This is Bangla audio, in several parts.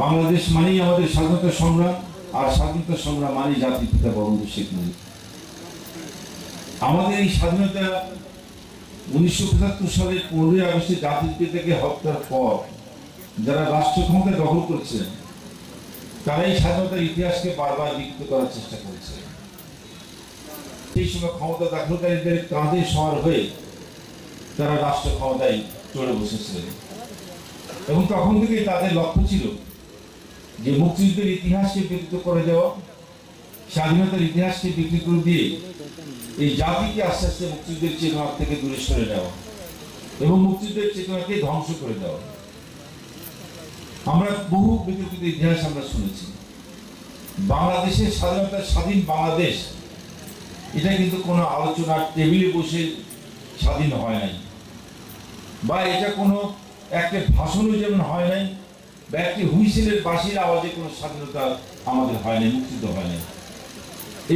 বাংলাদেশ মানেই আমাদের স্বাধীনতা সংগ্রাম আর স্বাধীনতা সংগ্রাম মানেই জাতির পিতা বঙ্গবন্ধু শেখ মুজিব। আমাদের এই স্বাধীনতা উনিশশো পঁচাত্তর সালের পনেরোই আগস্টে জাতির পিতাকে হত্যার পর যারা রাষ্ট্র ক্ষমতা দখল করছেন তারা এই স্বাধীনতার ইতিহাসকে বারবার বিকৃত করার চেষ্টা করেছে। সেই সময় ক্ষমতা দখলকারীদের কাঁধে সওয়ার হয়ে তারা রাষ্ট্র ক্ষমতায় চড়ে বসেছিলেন এবং তখন থেকেই তাদের লক্ষ্য ছিল যে মুক্তিযুদ্ধের ইতিহাসকে বিকৃত করে দেওয়া, স্বাধীনতার ইতিহাসকে করে দিয়ে এই জাতিকে আস্তে আস্তে মুক্তিযুদ্ধের চেতনা থেকে দূরে সরে দেওয়া এবং মুক্তিযুদ্ধের চেতনাকে ধ্বংস করে দেওয়া। আমরা বহু বিতর্কিত ইতিহাস আমরা শুনেছি। বাংলাদেশের স্বাধীনতা, স্বাধীন বাংলাদেশ, এটা কিন্তু কোনো আলোচনার টেবিলে বসে স্বাধীন হয় নাই। বা এটা কোনো একটা ভাষণও যেমন হয় নাই বা একটি হুইসেলের বাসির আওয়াজে কোনো স্বাধীনতা আমাদের হয়নি মুক্তিত হয়নি।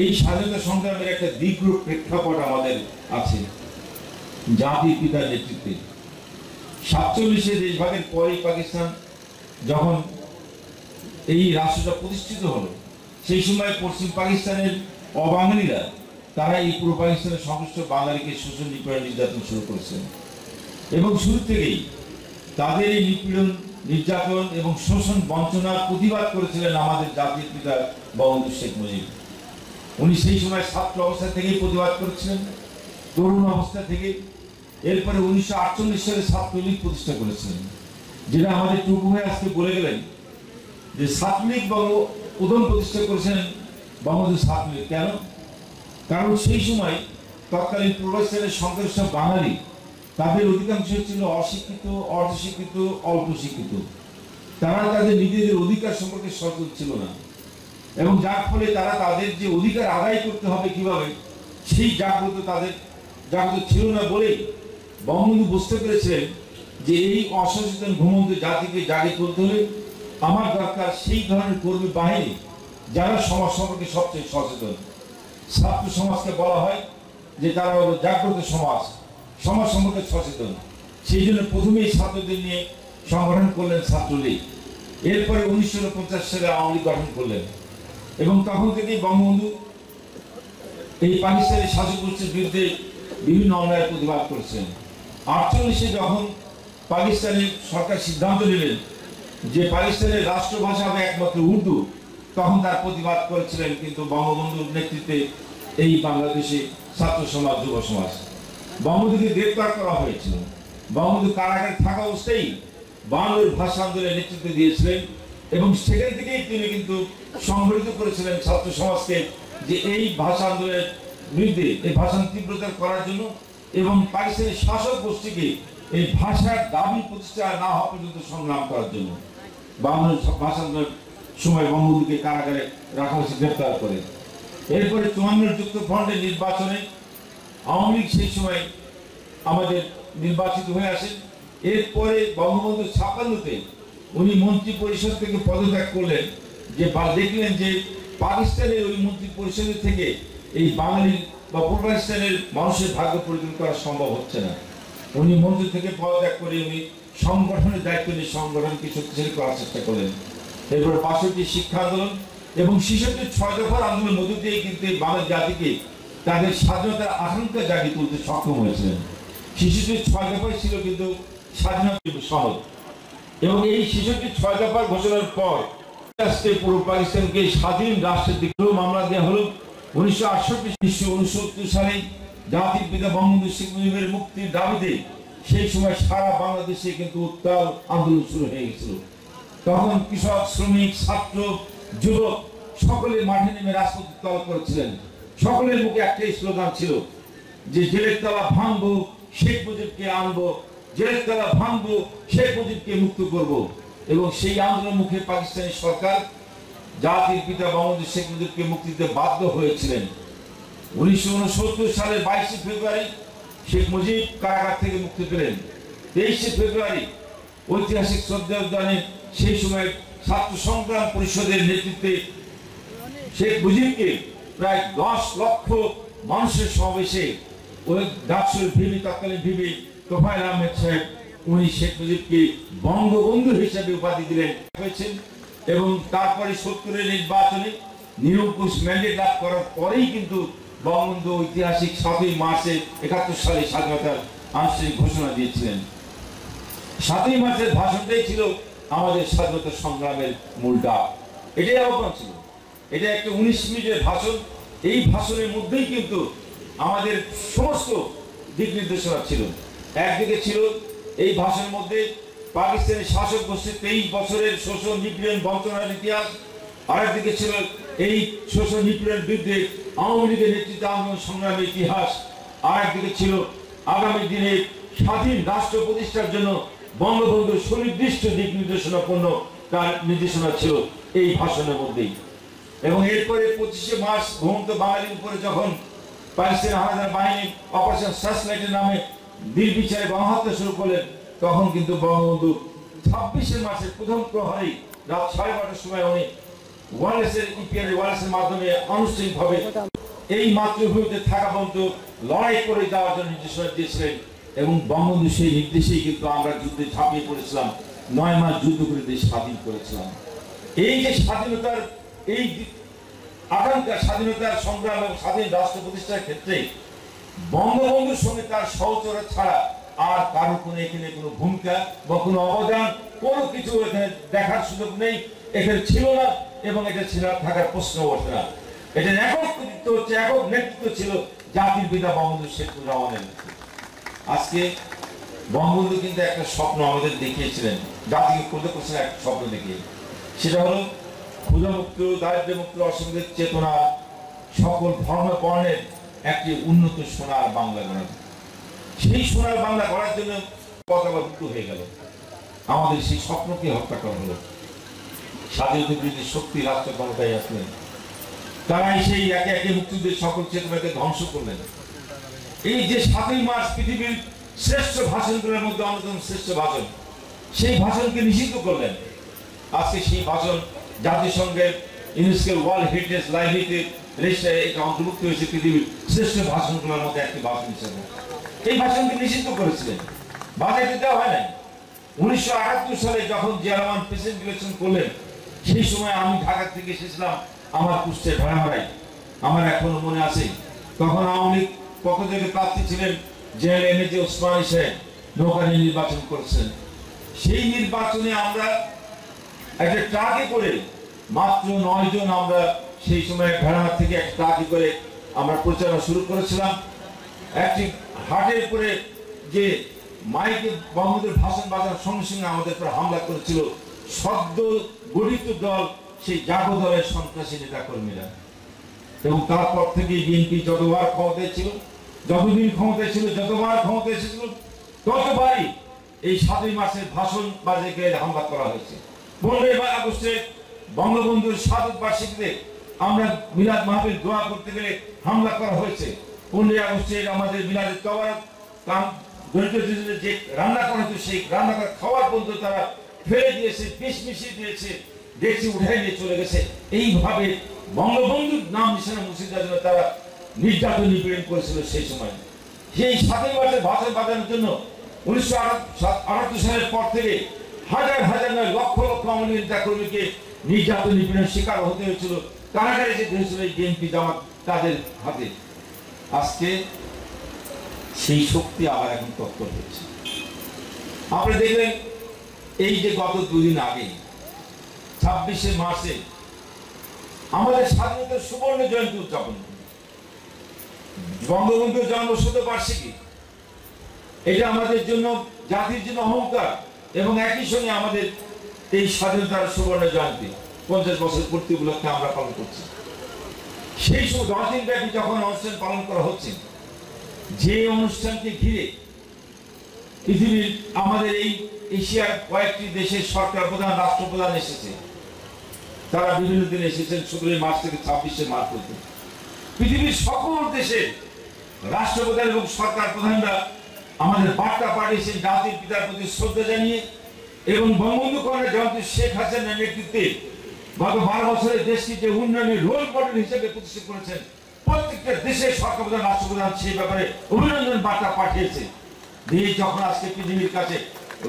এই স্বাধীনতা সংগ্রামের একটা দীর্ঘ প্রেক্ষাপট আমাদের আছে জাতির পিতার নেতৃত্বে। সাতচল্লিশে দেশভাগের পরেই পাকিস্তান যখন এই রাষ্ট্রটা প্রতিষ্ঠিত হলো, সেই সময় পশ্চিম পাকিস্তানের অবাঙালিরা, তারা এই পূর্ব পাকিস্তানের সংশ্লিষ্ট বাঙালিকে শোষণ, নিপীড়ন, নির্যাতন শুরু করেছেন। এবং শুরু থেকেই তাদের এই নিপীড়ন নির্যাতন এবং শোষণ বঞ্চনার প্রতিবাদ করেছিলেন আমাদের জাতির পিতা বঙ্গবন্ধু শেখ মুজিব। উনি সেই সময় ছাত্র অবস্থা থেকেই প্রতিবাদ করেছিলেন। তরুণ অবস্থা থেকে। এরপরে উনিশশো আটচল্লিশ সালে ছাত্রলীগ প্রতিষ্ঠা করেছিলেন। যেটা আমাদের টুকু হয়ে আজকে বলে গেলেন যে ছাত্রলীগ বঙ্গ প্রথম প্রতিষ্ঠা করেছেন বঙ্গবন্ধু ছাত্রলীগ। কেন? কারণ সেই সময় তৎকালীন পূর্বাঞ্চলের সংখ্যাগরিষ্ঠ বাঙালি তাদের অধিকাংশ ছিল অশিক্ষিত, অর্ধশিক্ষিত অল্প শিক্ষিত তারা তাদের নিজেদের অধিকার সম্পর্কে সচেতন ছিল না। এবং যার ফলে তারা তাদের যে অধিকার আদায় করতে হবে কীভাবে, সেই জাগ্রত তাদের জাগ্রত ছিল না বলেই বঙ্গবন্ধু বুঝতে পেরেছিলেন যে এই অসচেতন ঘুমন্ত জাতিকে জাগে তুলতে হলে আমার দরকার সেই ধরনের কর্মী বাহিনী যারা সমাজ সম্পর্কে সবচেয়ে সচেতন। ছাত্র সমাজকে বলা হয় যে তারা হলো জাগ্রত সমাজ। সমাজ সম্পর্কে সচেতন। সেই জন্য প্রথমেই ছাত্রদের নিয়ে সংগঠন করলেন ছাত্রলীগ। এরপরে উনিশশো পঞ্চাশ সালে আওয়ামী লীগ গঠন করলেন। এবং তখন থেকেই বঙ্গবন্ধু এই পাকিস্তানের শাসক গোষ্ঠীর বিরুদ্ধে বিভিন্ন অন্যায়ের প্রতিবাদ করছেন। আটচল্লিশে যখন পাকিস্তানের সরকার সিদ্ধান্ত নিলেন যে পাকিস্তানের রাষ্ট্রভাষা হবে একমাত্র উর্দু, তখন তার প্রতিবাদ করেছিলেন কিন্তু বঙ্গবন্ধুর নেতৃত্বে এই বাংলাদেশে ছাত্র সমাজ, যুব সমাজ। বঙ্গবন্ধুকে গ্রেপ্তার করা হয়েছিল। বঙ্গবন্ধু কারাগারে থাকা অবস্থায় বাংলার ভাষা আন্দোলনের নেতৃত্ব দিয়েছিলেন এবং সেখান থেকেই তিনি কিন্তু সংগঠিত করেছিলেন ছাত্র সমাজকে যে এই ভাষা আন্দোলনের বিরুদ্ধে, এই ভাষা তীব্রতা করার জন্য এবং পাকিস্তানের শাসক গোষ্ঠীকে এই ভাষার দাবি প্রতিষ্ঠা না হওয়া পর্যন্ত সংগ্রাম করার জন্য। বাংলার ভাষা আন্দোলনের সময় বঙ্গবন্ধুকে কারাগারে রাখা হয়েছে, গ্রেপ্তার করে। এরপরে চুয়ান্নর যুক্ত ফ্রন্টের নির্বাচনে আওয়ামী লীগ সেই সময় আমাদের নির্বাচিত হয়ে আসেন। এরপরে বঙ্গবন্ধু ছাপান্নতে উনি মন্ত্রী পরিষদ থেকে পদত্যাগ করলেন যে বা দেখলেন যে পাকিস্তানের ওই মন্ত্রী পরিষদের থেকে এই বাঙালির বা পাকিস্তানের মানুষের ভাগ্য পরিবর্তন করা সম্ভব হচ্ছে না। উনি মন্ত্রী থেকে পদত্যাগ করে উনি সংগঠনের দায়িত্ব নিয়ে সংগঠনকে শক্তিশালী করার চেষ্টা করলেন। এরপরে বাষট্টি শিক্ষা আন্দোলন এবং শিশুটি ছয় দফার আন্দোলনের মধ্য দিয়ে কিন্তু এই বাংলা জাতিকে তাদের স্বাধীনতার আকাঙ্ক্ষা জাগিয়ে তুলতে সক্ষম হয়েছিলেন। শিশুটির ছয় দফায় ছিল কিন্তু স্বাধীনতা সহজ। এবং এই শিশুটির ছয় দফার ঘোষণার পর রাষ্ট্রে পূর্ব পাকিস্তানকে স্বাধীন রাষ্ট্রের দিকে মামলা দেওয়া হলো। উনিশশো আটষট্টি উনিশশো উনসত্তর সালে জাতির পিতা বঙ্গবন্ধু শেখ মুজিবের মুক্তির দাবিতে সেই সময় সারা বাংলাদেশে কিন্তু উত্তাল আন্দোলন শুরু হয়ে গেছিল। তখন কৃষক, শ্রমিক, ছাত্র, যুবক সকলে মাঠে নেমে রাজপথ উত্তাল করেছিলেন। সকলের মুখে একটাই স্লোগান ছিল যে জেলের তালা ভাঙবো, শেখ মুজিবকে আনব জেলের তালা ভাঙবো, শেখ মুজিবকে মুক্ত করব। এবং সেই আন্দোলন মুখে পাকিস্তানি সরকার, জাতির পিতা বঙ্গবন্ধু শেখ মুজিবকে মুক্তি দিতে বাধ্য হয়েছিলেন। উনিশশো উনসত্তর সালের বাইশে ফেব্রুয়ারি শেখ মুজিব কারাগার থেকে মুক্তি পেলেন। তেইশে ফেব্রুয়ারি ঐতিহাসিক শ্রদ্ধা উদ্যানে সেই সময় ছাত্র সংগ্রাম পরিষদের নেতৃত্বে শেখ মুজিবকে প্রায় দশ লক্ষ মানুষের সমাবেশে ওই ডাকসুর ভিবি তৎকালীন ভিবি তোফায়েল আহমেদ সাহেব, উনি শেখ মুজিবকে বঙ্গবন্ধু হিসেবে উপাধি দিলেন, হয়েছেন। এবং তারপরে সত্তরের নির্বাচনে নিরঙ্কুশ ম্যান্ডেট লাভ করার পরেই কিন্তু বঙ্গবন্ধু ঐতিহাসিক সাতই মার্চে একাত্তর সালে স্বাধীনতার আনুষ্ঠানিক ঘোষণা দিয়েছিলেন। সাতই মার্চের ভাষণটাই ছিল আমাদের স্বাধীনতা সংগ্রামের মূল ডাক। এটাই আহ্বান ছিল। এটা একটা উনিশ মিনিটের ভাষণ। এই ভাষণের মধ্যেই কিন্তু আমাদের সমস্ত দিক নির্দেশনা ছিল। একদিকে ছিল এই ভাষণের মধ্যে পাকিস্তানের শাসক গোষ্ঠীর তেইশ বছরের শোষণ, নিপীড়ন, বঞ্চনার ইতিহাস। আরেকদিকে ছিল এই শোষণ, নিপীড়নের বিরুদ্ধে আওয়ামী লীগের নেতৃত্বে আন্দোলন, সংগ্রামের ইতিহাস। আরেকদিকে ছিল আগামী দিনে স্বাধীন রাষ্ট্র প্রতিষ্ঠার জন্য বঙ্গবন্ধুর সুনির্দিষ্ট দিক নির্দেশনাপূর্ণ তার নির্দেশনা ছিল এই ভাষণের মধ্যেই। এবং এরপরে পঁচিশে মার্চ ঘুমন্ত বাঙালির উপরে যখন পাকিস্তান হানাদার বাহিনী অপারেশন সাসলাইটের নামে নির্বিচারে গণহত্যা শুরু করলেন, তখন কিন্তু বঙ্গবন্ধু ছাব্বিশে মাসের প্রথম প্রহরেই রাত সাড়ে বারোটার সময় উনি ওয়ালেসের ইপিআর ওয়ালেসের মাধ্যমে আনুষ্ঠানিকভাবে এই মাতৃভূমিতে থাকা পর্যন্ত লড়াই করে যাওয়ার জন্য নির্দেশনা দিয়েছিলেন এবং বঙ্গবন্ধু সেই নির্দেশেই কিন্তু আমরা যুদ্ধে ঝাঁপিয়ে পড়েছিলাম, নয় মাস যুদ্ধ করে দেশ স্বাধীন করেছিলাম। এই যে স্বাধীনতার এই আকাঙ্ক্ষা স্বাধীনতার সংগ্রাম এবং স্বাধীন রাষ্ট্র প্রতিষ্ঠার ক্ষেত্রে বঙ্গবন্ধুর সঙ্গে তার সহচরা ছাড়া আর কারও কোনো এখানে কোনো ভূমিকা বা কোনো অবদান, কোনো কিছু এখানে দেখার সুযোগ নেই। এখানে ছিল না এবং এটা ছিল থাকার প্রশ্ন ওঠে না। এটা একক হচ্ছে, একক নেতৃত্ব ছিল জাতির পিতা বঙ্গবন্ধু শেখ রহমানের আজকে বঙ্গবন্ধু কিন্তু একটা স্বপ্ন আমাদের দেখিয়েছিলেন, জাতিকে কোথাও কোথাও একটা স্বপ্ন দেখিয়ে। সেটা হলো ক্ষুধামুক্ত, দারিদ্র্যমুক্ত অসংখ্যের চেতনা, সকল ধর্ম বর্ণের একটি উন্নত সোনার বাংলা গড়া। সেই সোনার বাংলা গড়ার জন্য পতাকাভুক্ত হয়ে গেল। আমাদের সেই স্বপ্নকে হত্যা করা হলো। স্বাধীনতা বিরোধী শক্তি রাষ্ট্র ক্ষমতায় আসলেন। তারাই সেই একে একে মুক্তিযুদ্ধের সকল চেতনাকে ধ্বংস করলেন। এই যে সাতই মাস পৃথিবীর শ্রেষ্ঠ ভাষণগুলোর মধ্যে অন্যতম শ্রেষ্ঠ ভাষণ, সেই ভাষণকে নিষিদ্ধ করলেন। আজকে সেই ভাষণ জাতিসংঘের ইউনেস্কোর ওয়ার্ল্ড হেরিটেজ লাইব্রেরিতে রেজিস্টারে এটা অন্তর্ভুক্ত হয়েছে পৃথিবীর শ্রেষ্ঠ ভাষণগুলোর মধ্যে একটি ভাষণ হিসেবে। এই ভাষণকে নিষিদ্ধ করেছিলেন। বাজেটে দেওয়া হয় নাই। উনিশশো আটাত্তর সালে যখন জিয়া রহমান প্রেসিডেন্ট ইলেকশন করলেন, সেই সময় আমি ঢাকা থেকে এসেছিলাম, আমার কুষ্ঠে ভাড়াভাড়াই আমার এখনও মনে আছে। তখন আওয়ামী লীগ পক্ষ থেকে প্রার্থী ছিলেন জেএল এমএজি ওসমানী সাহেব নৌকানি নির্বাচন করেছেন। সেই নির্বাচনে আমরা একটা ট্রাকে করে মাত্র নয় জন আমরা সেই সময় ভেড়ামার থেকে একটা ট্রাকে করে আমরা প্রচারণা শুরু করেছিলাম। একটি হাটের উপরে যে মাইকে বঙ্গবন্ধুর ভাষণ বাজার সঙ্গে সঙ্গে আমাদের উপর হামলা করেছিল, সদ্য গঠিত দল সেই জাগো দলের সন্ত্রাসী নেতা কর্মীরা এবং তারপর থেকে বিএনপি যতবার ক্ষমতায় ছিল যতদিন ক্ষমতায় ছিল, যতবার ক্ষমতায় এসেছিল, ততবারই এই সাতই মাসের ভাষণ বাজেকে হামলা করা হয়েছে। পনেরোই বঙ্গবন্ধুর সাত বার্ষিকীতে আমরা মিলাদ মাহফিল দোয়া করতে গেলে হামলা করা হয়েছে। পনেরোই আমাদের মিলাদের যে রান্না করা সেই রান্না করা খাওয়ার পর্যন্ত তারা ফেলে দিয়েছে মিশিয়ে দিয়েছে উঠাই নিয়ে চলে গেছে। এইভাবে বঙ্গবন্ধুর নাম নিশানা মুর্শিদার জন্য তারা নির্যাতন নিপীড়ন করেছিল সেই সময়। সেই সাতই মাসের ভাষণ বাজানোর জন্য উনিশশো আটাত্তর সালের পর থেকে হাজার হাজার নয় লক্ষ লক্ষ আওয়ামী নেতা কর্মীকে নির্যাতন, নিপীড়নের শিকার হতে হয়েছিল। কারাগারে যেতে হয়েছিল এই বিএনপি জামাত, তাদের হাতে। আজকে সেই শক্তি আবার এখন তৎপর হচ্ছে। আপনি দেখবেন এই যে গত দুদিন আগে, ছাব্বিশে মার্চে, আমাদের স্বাধীনতার সুবর্ণ জয়ন্তী উদযাপন। বঙ্গবন্ধুর জন্ম শতবার্ষিকী এটা আমাদের জন্য, জাতির জন্য অহংকার। এবং একই সঙ্গে আমাদের এই স্বাধীনতার সুবর্ণ জয়ন্তী, পঞ্চাশ বছর পূর্তি উপলক্ষে আমরা পালন করছি। সেই সময় দশ দিন ব্যাপী যখন অনুষ্ঠান পালন করা হচ্ছে, যে অনুষ্ঠানকে ঘিরে পৃথিবীর আমাদের এই এশিয়ার কয়েকটি দেশের সরকার প্রধান, রাষ্ট্রপ্রধান এসেছে। তারা বিভিন্ন দিন এসেছেন সতেরোই মার্চ থেকে ছাব্বিশে মার্চ পর্যন্ত। পৃথিবীর সকল দেশের রাষ্ট্রপ্রধান এবং সরকার প্রধানরা আমাদের বার্তা পাঠিয়েছেন জাতির পিতার প্রতি শ্রদ্ধা জানিয়ে এবং বঙ্গবন্ধু কন্যা জয়ন্তী শেখ হাসিনার নেতৃত্বে গত বারো বছরে দেশটি যে উন্নয়নের রোল মডেল হিসেবে প্রতিষ্ঠিত করেছেন, প্রত্যেকটা দেশের সরকার প্রধান রাষ্ট্রপ্রধান সেই ব্যাপারে অভিনন্দন বার্তা পাঠিয়েছে। দেশ যখন আজকে পৃথিবীর কাছে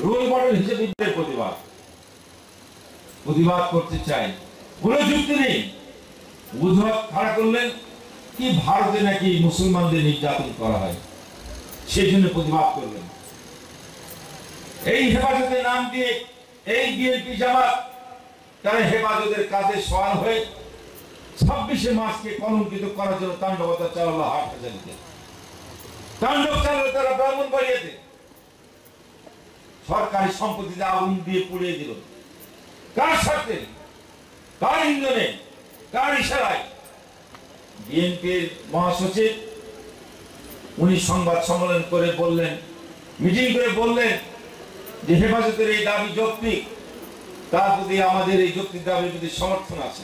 রোল মডেল হিসেবে প্রতিবাদ প্রতিবাদ করতে চাই কোনো যুক্তি নেই। অজুহাত খাড়া করলেন কি ভারতে নাকি মুসলমানদের নির্যাতন করা হয়? সেই জন্য প্রতিবাদ করলেন এই হেফাজতের নাম দিয়ে এই বিএনপি জামাত তারা হেফাজতের কাজে সওয়াল হয়ে ছাব্বিশে মার্চকে কলঙ্কিত করার জন্য তাণ্ডবতা চালালো হাট হাজারিতে তাণ্ডব চালালো তারা ব্রাহ্মণ বাড়িয়েতে সরকারি সম্পত্তিতে আগুন দিয়ে পুড়িয়ে দিল। কার স্বার্থে? কার ইন্ধনে? কার ইশারায়? বিএনপির মহাসচিব উনি সংবাদ সম্মেলন করে বললেন মিটিং করে বললেন যে হেফাজতের এই দাবি যৌক্তিক। তার প্রতি আমাদের এই যৌক্তিক দাবির প্রতি সমর্থন আছে।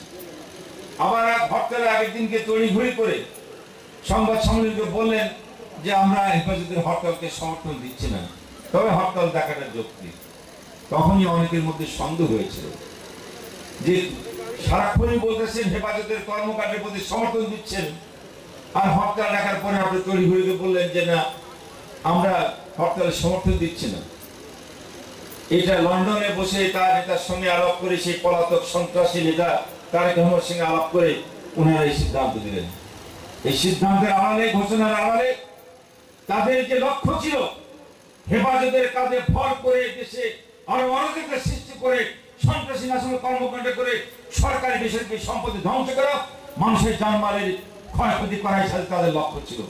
আবার হরতালের আগের দিনকে তড়িঘড়ি করে সংবাদ সম্মেলনকে বললেন যে আমরা হেফাজতের হরতালকে সমর্থন দিচ্ছি না। তবে হরতাল দেখাটা যৌক্তিক। তখনই অনেকের মধ্যে সন্দেহ হয়েছিল যে সারাক্ষণই বলতেছেন হেফাজতের কর্মকাণ্ডের প্রতি সমর্থন দিচ্ছেন আর হরতাল দেখার পরে আপনি তৈরি হয়ে বললেন যে না, আমরা হরতালের সমর্থন দিচ্ছি না। এটা লন্ডনে বসে তার নেতার সঙ্গে আলাপ করে সেই পলাতক সন্ত্রাসী নেতা তারেক রহমানের সঙ্গে আলাপ করে ওনারা এই সিদ্ধান্ত দিলেন। এই সিদ্ধান্তের আড়ালে, ঘোষণার আড়ালে তাদের যে লক্ষ্য ছিল, হেফাজতের কাজে ভর করে দেশে আরও অরাজকতা সৃষ্টি করে, সন্ত্রাসী নাশক কর্মকাণ্ড করে সরকারি বেসরকারি সম্পত্তি ধ্বংস করা, মানুষের জানমালের ক্ষয়ক্ষতি করাই সাথে তাদের লক্ষ্য ছিল।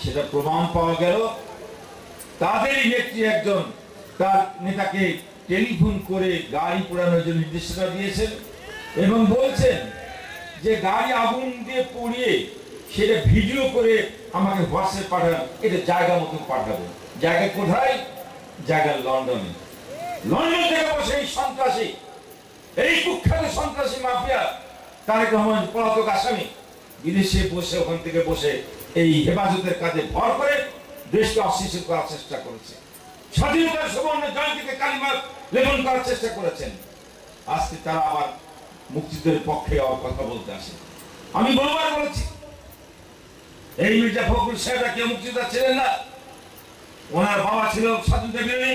সেটা প্রমাণ পাওয়া গেল। তাদেরই নেত্রী একজন, তার নেতাকে টেলিফোন করে গাড়ি পোড়ানোর জন্য নির্দেশনা দিয়েছেন এবং বলছেন যে গাড়ি আগুন দিয়ে পুড়িয়ে সেটা ভিডিও করে আমাকে হোয়াটসঅ্যাপ পাঠান, এটা জায়গা মতো পাঠাবো জায়গা কোথায়? জায়গা লন্ডনে। লন্ডন থেকে বসে এই সন্ত্রাসী, এই কুখ্যাত সন্ত্রাসী মাফিয়া তারেক রহমান, পলাতক আসামি বিদেশে বসে, ওখান থেকে বসে এই হেফাজতের কাজে ভর করে দেশকে অস্থিতিশীল করার চেষ্টা করেছে। স্বাধীনতার সুবর্ণ জয়ন্তীকে কালিমা লেপন করার চেষ্টা করেছেন। আজকে তারা আবার মুক্তিযুদ্ধের পক্ষে কথা বলতে আসে। আমি বহুবার বলেছি, এই মির্জা ফখরুল সাহেবরা কেউ মুক্তিযোদ্ধা ছিলেন না। ওনার বাবা ছিল স্বাধীনতা বিরোধী,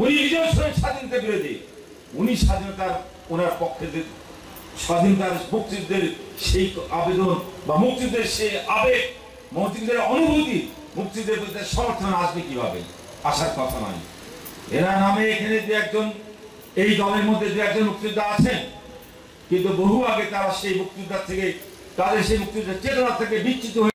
উনি ছিলেন স্বাধীনতা বিরোধী। উনি স্বাধীনতার ওনার পক্ষে স্বাধীনতার মুক্তিযুদ্ধের সেই আবেদন বা মুক্তিযুদ্ধের সেই আবেগ মুক্তিযুদ্ধের অনুভূতি, মুক্তিযুদ্ধের প্রতি সমর্থন আসবে কীভাবে? আসার কথা নয়। এরা নামে এখানে দু একজন, এই দলের মধ্যে দু একজন মুক্তিযোদ্ধা আছেন। কিন্তু বহু আগে তারা সেই মুক্তিযোদ্ধার থেকে, তাদের সেই মুক্তিযোদ্ধার চেতনা থেকে বিচ্ছিত হয়ে